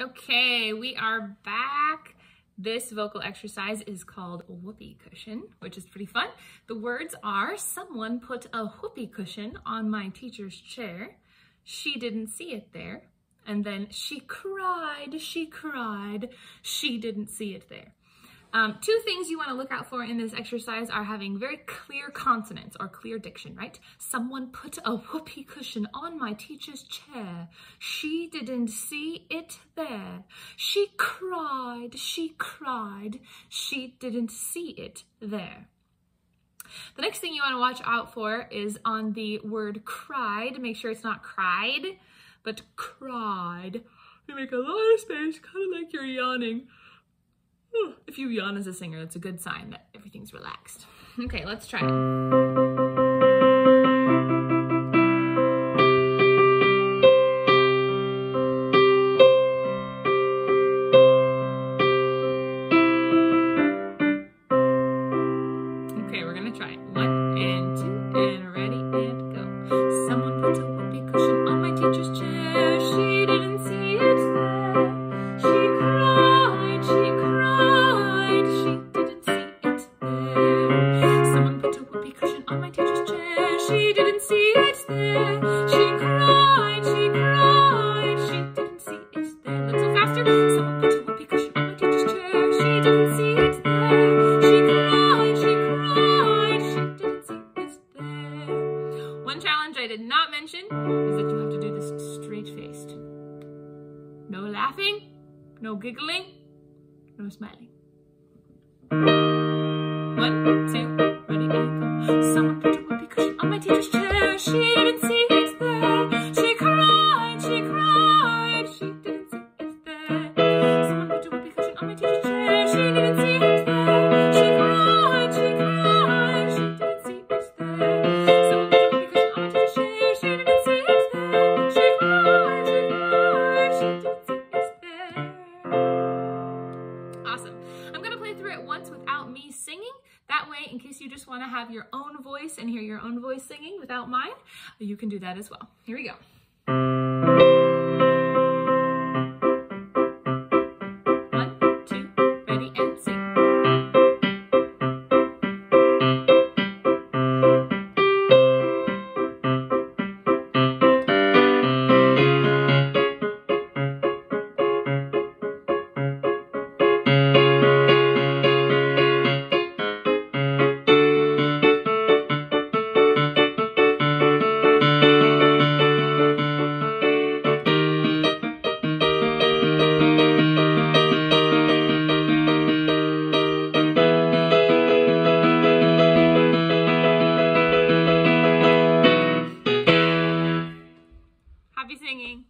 Okay, we are back. This vocal exercise is called whoopee cushion, which is pretty fun. The words are, someone put a whoopee cushion on my teacher's chair. She didn't see it there. And then she cried, she cried, she didn't see it there. Um, two things you want to look out for in this exercise are having very clear consonants or clear diction, right? Someone put a whoopee cushion on my teacher's chair. She didn't see it there. She cried, she cried. She didn't see it there. The next thing you want to watch out for is on the word cried. Make sure it's not cried, but cried. You make a lot of space, kind of like you're yawning. If you yawn as a singer, that's a good sign that everything's relaxed. Okay, let's try it. Okay, we're gonna try. One and two and ready and go. Someone put a whoopee cushion on my teacher's chair. Didn't see it there. She cried, she cried. She didn't see it there. Faster. Someone put on my teacher's chair. She didn't see it there. She cried, she cried. She didn't see it there. One challenge I did not mention is that you have to do this straight faced. No laughing, no giggling, no smiling. One, two, ready, go. Someone put a whoopee cushion on my teacher's chair. She me singing. That way, in case you just want to have your own voice and hear your own voice singing without mine, you can do that as well. Here we go. Singing.